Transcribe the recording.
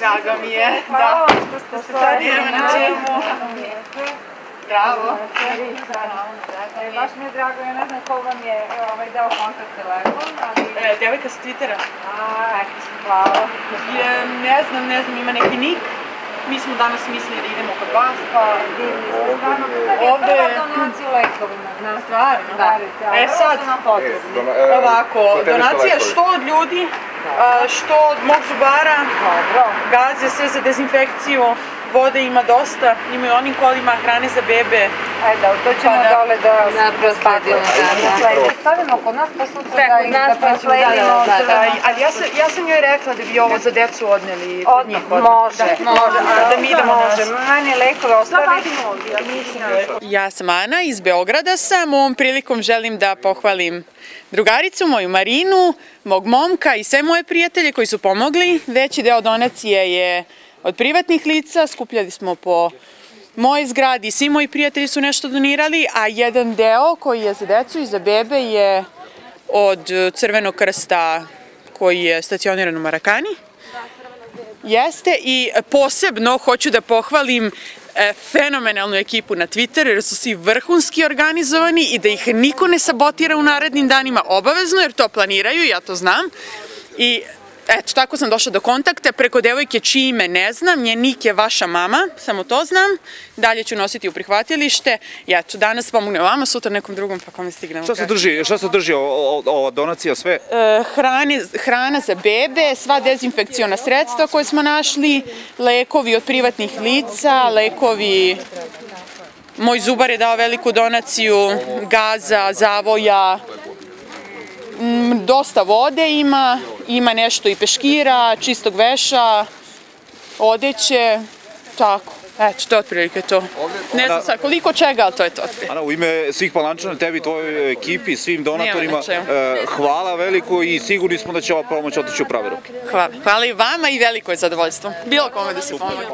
Drago mi je. Hvala Da. vam što ste se sad idemo na čemu. Bravo. E, Baš mi je drago, ja ne znam ko vam je ovaj, dao kontakt telefon, ali... E, devojka sa Twittera. A, hvala. Je, ne znam, ne znam, ima neki nik. Mi smo danas mislili da idemo kod vas, pa... Divni ste, stvarno. To je Ovde prva je- donacija lekovima. Na Stvarno? Verujte, a E sad, nam potrebni. ovako, donacija što od ljudi, što od mog zubara, gaze, sve za dezinfekciju, vode ima dosta, imaju onim kolima hrane za bebe. Ajde, da, to ćemo Pa da. dole da Da, prosledimo, da, da. Stavimo kod nas, pa sutra da kod ih nas, da pa ćemo dalje, prosledimo. da, da. ali ja sam, ja sam joj rekla da bi ovo za decu odneli Odmah, njih. može, može, Da, da mi idemo može, meni lekove ostavi. Ja sam Ana iz Beograda sam. Ovom prilikom želim da pohvalim drugaricu, moju Marinu, mog momka i sve moje prijatelje koji su pomogli. Veći deo donacije je od privatnih lica, skupljali smo po moje zgradi, svi moji prijatelji su nešto donirali, a jedan deo koji je za decu i za bebe je od Crvenog krsta koji je stacioniran u Marakani. Jeste i posebno hoću da pohvalim e, fenomenalnu ekipu na Twitteru jer su svi vrhunski organizovani i da ih niko ne sabotira u narednim danima obavezno jer to planiraju, ja to znam. I eto, tako sam došla do kontakta preko devojke čije ime ne znam, nje nik je vaša mama, samo to znam. Dalje ću nositi u prihvatilište. Ja ću danas pomognem vama, sutra nekom drugom pa kome stignemo. Šta se drži, šta se drži ova donacija sve? E, hrana za bebe, sva dezinfekciona sredstva koje smo našli, lekovi od privatnih lica, lekovi... Moj zubar je dao veliku donaciju gaza, zavoja, mm, dosta vode ima, ima nešto i peškira, čistog veša, odeće, tako. Eto, to je otprilike to. Ne znam sad koliko čega, ali to je to otprilike. Ana, u ime svih palančana, tebi, tvojoj ekipi, svim donatorima, e, hvala veliko i sigurni smo da će ova pomoć otići u prave ruke. Hvala. Hvala i vama i veliko je zadovoljstvo. Bilo kome da se pomogne.